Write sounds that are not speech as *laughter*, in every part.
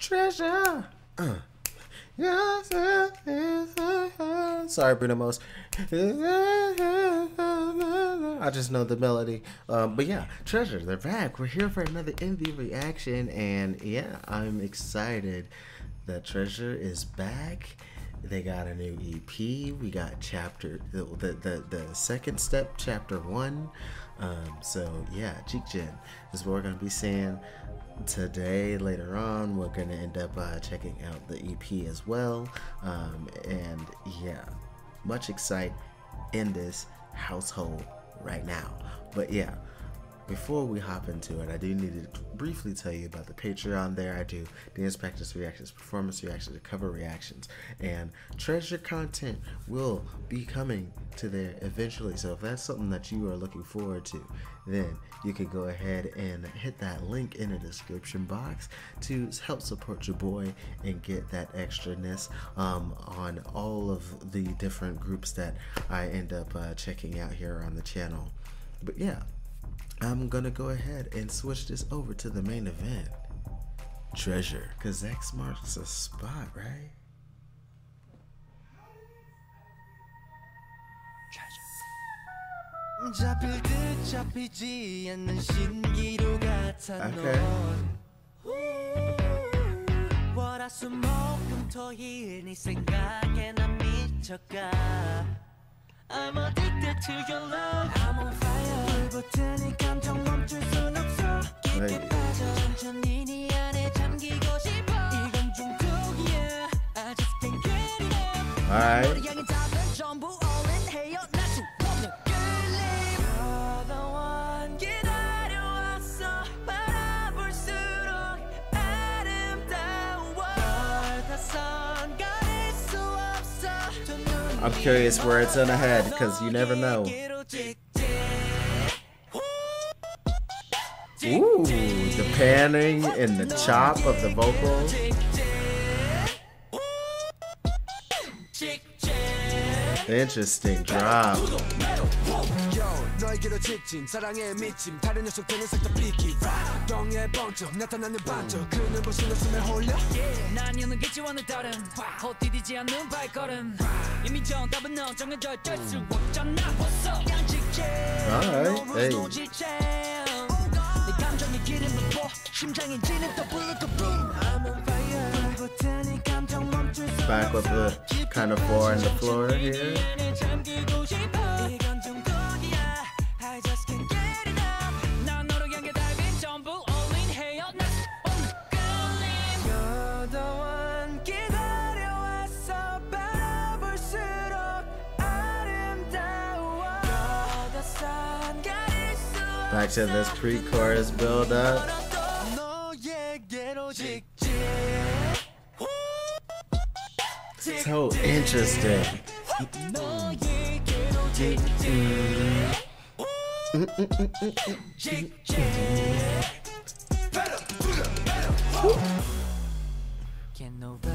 treasure. *clears throat* Uh. Sorry, Bruno Mars. I just know the melody. Um, but yeah, Treasure, they're back. We're here for another MV reaction. And yeah, I'm excited that Treasure is back. They got a new EP. We got chapter, the, the, the, the second step, chapter one. Um, so yeah, Jikjin is what we're to be seeing today later on we're gonna end up uh, checking out the ep as well um, and yeah much excite in this household right now but yeah before we hop into it, I do need to briefly tell you about the Patreon there. I do dance practice reactions, performance reactions, cover reactions, and treasure content will be coming to there eventually. So if that's something that you are looking forward to, then you can go ahead and hit that link in the description box to help support your boy and get that extraness um, on all of the different groups that I end up uh, checking out here on the channel. But yeah, I'm gonna go ahead and switch this over to the main event. Treasure, cause X marks a spot, right? 잡 I'm addicted to your love I'm on fire 불붙으니 감정 멈출 순 없어 깊게 빠져 천천히 네 안에 잠기고 싶어 이건 중독이야 I just can't get enough Alright 전부 all in 해요 나수 없는 I'm curious where it's gonna head because you never know. Ooh, the panning and the chop of the vocals. Interesting drop. 너에게로 직진 사랑에 미침 다른 녀석들은 싹다 비키 경에 번쩍 나타나는 반쪽 그는 보시는 숨에 홀려 난 여는 기지와는 다른 헛디디지 않는 발걸음 이미 정답은 넌 정해져 있을 수 없잖아 벌써 양직제 너무도 지체 내 감정이 기름을 부어 심장이 지는 또 불고 boom I'm on fire 불붙으니 감정 멈출 수 Back with the kind of four on the floor here Back to this pre-chorus build up. So interesting.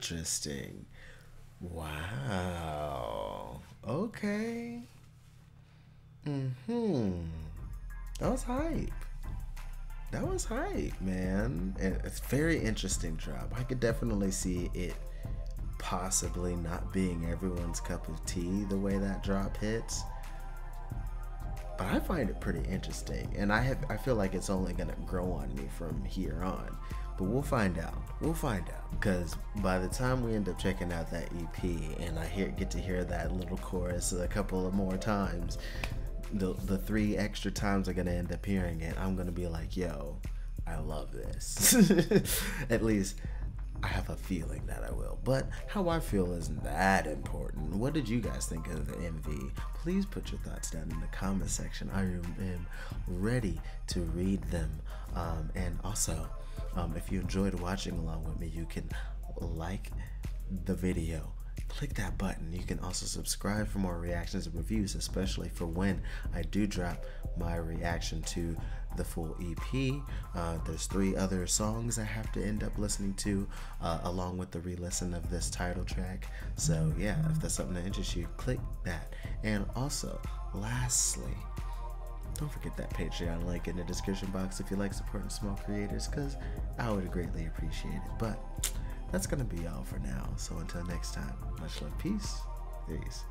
Interesting. Wow. Okay. Mm-hmm. That was hype. That was hype, man. And it's very interesting drop. I could definitely see it possibly not being everyone's cup of tea the way that drop hits. But I find it pretty interesting. And I have I feel like it's only gonna grow on me from here on. But we'll find out. We'll find out. Because by the time we end up checking out that EP and I hear get to hear that little chorus a couple of more times, the the three extra times I'm gonna end up hearing it, I'm gonna be like, yo, I love this. *laughs* At least I have a feeling that I will. But how I feel isn't that important. What did you guys think of the MV? Please put your thoughts down in the comment section. I am ready to read them. Um, and also, um, if you enjoyed watching along with me, you can like the video click that button. You can also subscribe for more reactions and reviews, especially for when I do drop my reaction to the full EP. Uh, there's three other songs I have to end up listening to, uh, along with the re listen of this title track. So, yeah, if that's something that interests you, click that. And also, lastly, don't forget that Patreon link in the description box if you like supporting small creators, because I would greatly appreciate it. But that's going to be all for now. So until next time, much love, peace, peace.